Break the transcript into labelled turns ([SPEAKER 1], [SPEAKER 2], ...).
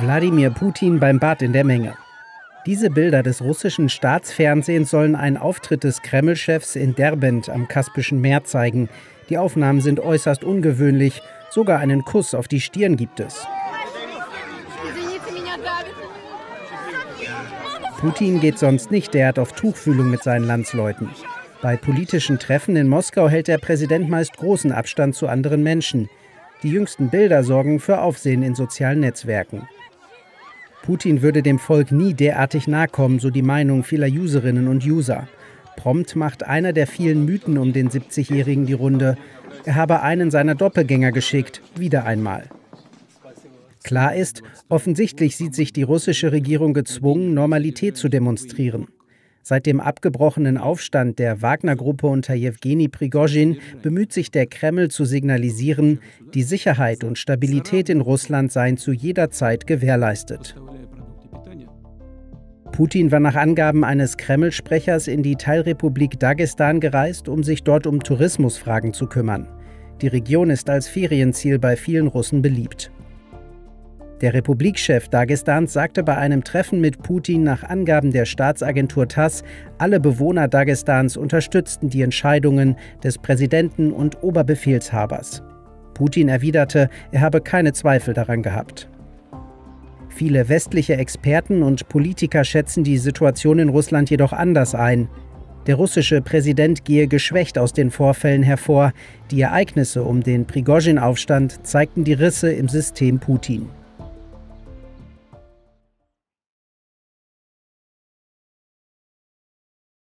[SPEAKER 1] Wladimir Putin beim Bad in der Menge. Diese Bilder des russischen Staatsfernsehens sollen einen Auftritt des Kreml-Chefs in Derbent am Kaspischen Meer zeigen. Die Aufnahmen sind äußerst ungewöhnlich, sogar einen Kuss auf die Stirn gibt es. Putin geht sonst nicht derart auf Tuchfühlung mit seinen Landsleuten. Bei politischen Treffen in Moskau hält der Präsident meist großen Abstand zu anderen Menschen. Die jüngsten Bilder sorgen für Aufsehen in sozialen Netzwerken. Putin würde dem Volk nie derartig nahe kommen, so die Meinung vieler Userinnen und User. Prompt macht einer der vielen Mythen um den 70-Jährigen die Runde. Er habe einen seiner Doppelgänger geschickt, wieder einmal. Klar ist, offensichtlich sieht sich die russische Regierung gezwungen, Normalität zu demonstrieren. Seit dem abgebrochenen Aufstand der Wagner-Gruppe unter Jewgeni Prigozhin bemüht sich der Kreml zu signalisieren, die Sicherheit und Stabilität in Russland seien zu jeder Zeit gewährleistet. Putin war nach Angaben eines Kreml-Sprechers in die Teilrepublik Dagestan gereist, um sich dort um Tourismusfragen zu kümmern. Die Region ist als Ferienziel bei vielen Russen beliebt. Der Republikchef Dagestans sagte bei einem Treffen mit Putin nach Angaben der Staatsagentur TASS, alle Bewohner Dagestans unterstützten die Entscheidungen des Präsidenten und Oberbefehlshabers. Putin erwiderte, er habe keine Zweifel daran gehabt. Viele westliche Experten und Politiker schätzen die Situation in Russland jedoch anders ein. Der russische Präsident gehe geschwächt aus den Vorfällen hervor. Die Ereignisse um den Prigozhin-Aufstand zeigten die Risse im System Putin.